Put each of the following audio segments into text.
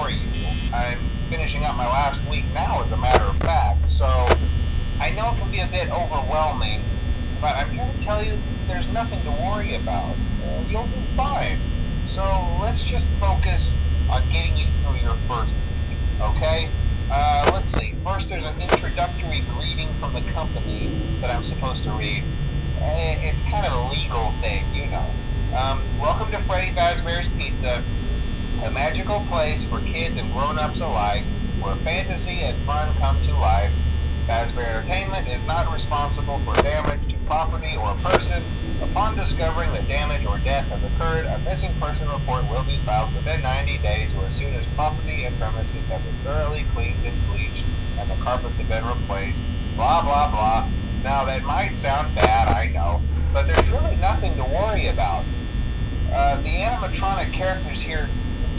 before you. I'm finishing up my last week now, as a matter of fact. So I know it can be a bit overwhelming, but I'm here to tell you there's nothing to worry about. You'll be fine. So let's just focus on getting you through your first week, okay? Uh, let's see. First, there's an introductory greeting from the company that I'm supposed to read. Eh, It's kind of a legal thing, you know. Um, welcome to Freddy Fazbear's Pizza, a magical place for kids and grown-ups alike, where fantasy and fun come to life. Fazbear Entertainment is not responsible for damage to property or person. Upon discovering that damage or death has occurred, a missing person report will be filed within 90 days or as soon as property and premises have been thoroughly cleaned and bleached and the carpets have been replaced. Blah, blah, blah. Now, that might sound bad, I know, but there's really nothing to worry about. Uh, the animatronic characters here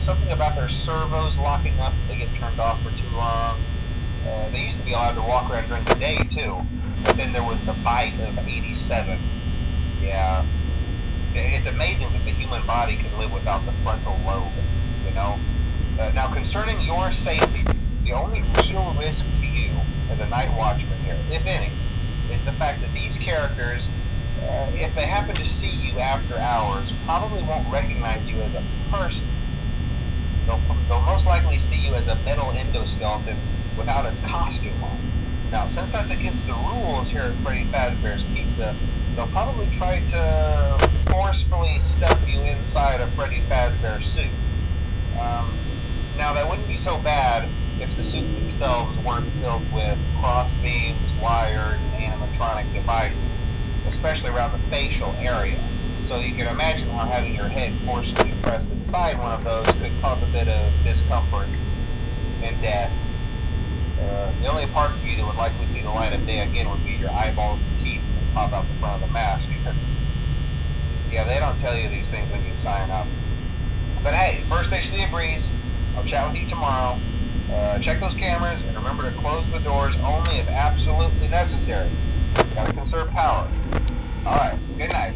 Something about their servos locking up. They get turned off for too long. Uh, they used to be allowed to walk around during the day too, but then there was the bite of 87. Yeah. It's amazing that the human body can live without the frontal lobe, you know? Uh, now, concerning your safety, the only real risk to you as a night watchman here, if any, is the fact that these characters, uh, if they happen to see you after hours, probably won't recognize you as a person. They'll, they'll most likely see you as a metal endoskeleton without its costume on. Now, since that's against the rules here at Freddy Fazbear's Pizza, they'll probably try to forcefully stuff you inside a Freddy Fazbear suit. Um, now, that wouldn't be so bad if the suits themselves weren't filled with cross beams, wired, and animatronic devices, especially around the facial area. So you can imagine how having your head forcefully pressed inside one of those could cause a bit of discomfort and death. Uh, the only parts of you that would likely see the light of day again would be your eyeballs and teeth that pop out the front of the mask. yeah, they don't tell you these things when you sign up. But hey, first station of the breeze. I'll chat with you tomorrow. Uh, check those cameras and remember to close the doors only if absolutely necessary. Gotta conserve power. Alright, good night.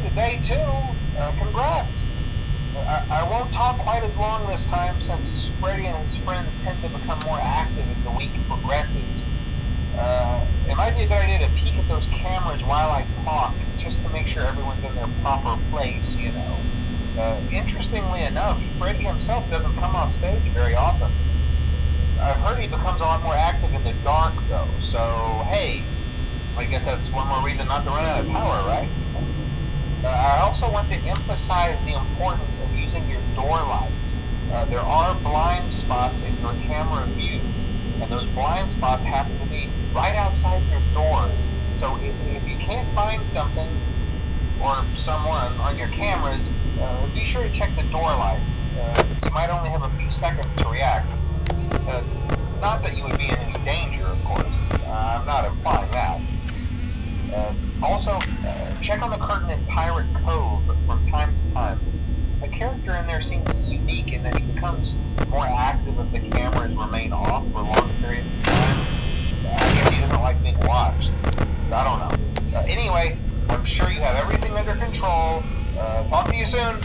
It today too. Uh, congrats. I, I won't talk quite as long this time since Freddy and his friends tend to become more active as the week progresses. Uh, it might be a good idea to peek at those cameras while I talk, just to make sure everyone's in their proper place, you know. Uh, interestingly enough, Freddy himself doesn't come off stage very often. I've heard he becomes a lot more active in the dark, though, so hey, I guess that's one more reason not to run out of power, right? Uh, I also want to emphasize the importance of using your door lights. Uh, there are blind spots in your camera view, and those blind spots happen to be right outside your doors. So if, if you can't find something or someone on your cameras, uh, be sure to check the door light. Uh, you might only have a few seconds to react. Uh, not that you would be in any danger, of course. Uh, I'm not implying also, uh, check on the curtain in Pirate Cove from time to time. The character in there seems unique in that he becomes more active if the cameras remain off for long periods of time. I guess he doesn't like being watched. I don't know. Uh, anyway, I'm sure you have everything under control. Uh, talk to you soon.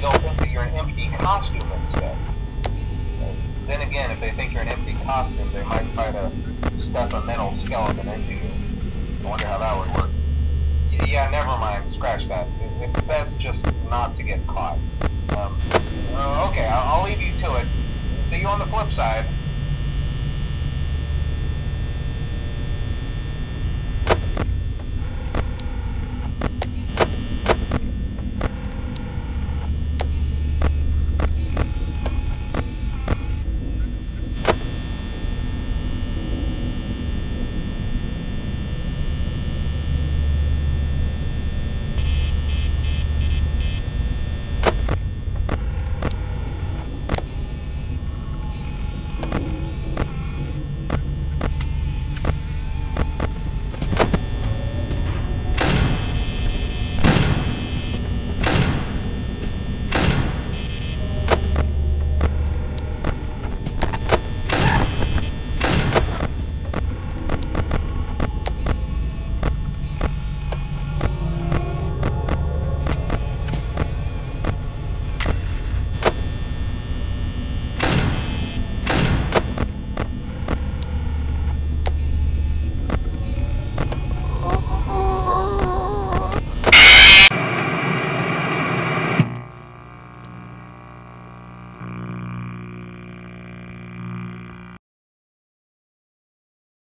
They'll think that you're an empty costume instead. Then again, if they think you're an empty costume, they might try to stuff a metal endoskeleton into you. I wonder how that would work. Yeah, never mind. Scratch that. It's best just not to get caught. Um, uh, okay, I'll leave you to it. See you on the flip side.